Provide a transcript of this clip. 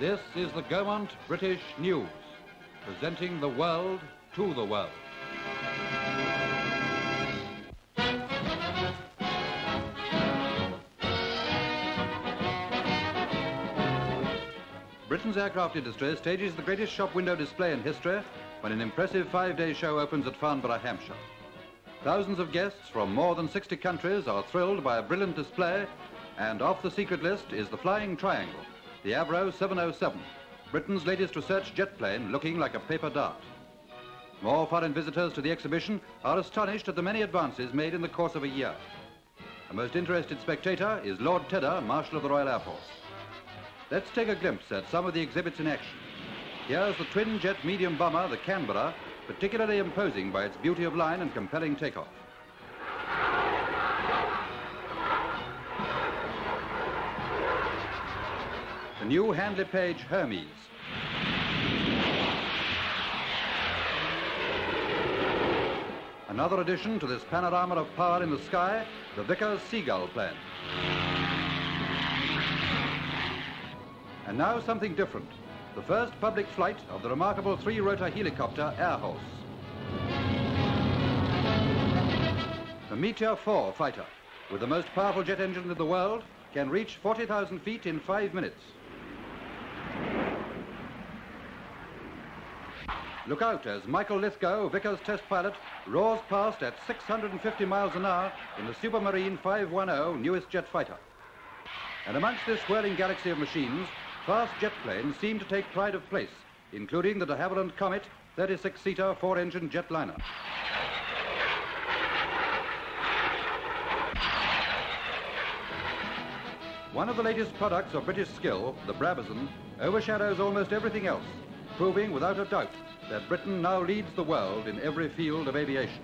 This is the Gaumont British News, presenting the world to the world. Britain's aircraft industry stages the greatest shop window display in history when an impressive five-day show opens at Farnborough, Hampshire. Thousands of guests from more than 60 countries are thrilled by a brilliant display, and off the secret list is the Flying Triangle, the Avro 707, Britain's latest research jet plane looking like a paper dart. More foreign visitors to the exhibition are astonished at the many advances made in the course of a year. A most interested spectator is Lord Tedder, Marshal of the Royal Air Force. Let's take a glimpse at some of the exhibits in action. Here's the twin-jet medium bomber, the Canberra, particularly imposing by its beauty of line and compelling takeoff. The new Handley Page Hermes. Another addition to this panorama of power in the sky, the Vickers Seagull plane. And now something different. The first public flight of the remarkable three-rotor helicopter Air Horse. The Meteor 4 fighter, with the most powerful jet engine in the world, can reach 40,000 feet in five minutes. Look out as Michael Lithgow, Vickers test pilot, roars past at 650 miles an hour in the Supermarine 510 newest jet fighter. And amongst this whirling galaxy of machines, fast jet planes seem to take pride of place, including the de Havilland Comet 36-seater four-engine jetliner. One of the latest products of British skill, the Brabazon, overshadows almost everything else, proving without a doubt that Britain now leads the world in every field of aviation.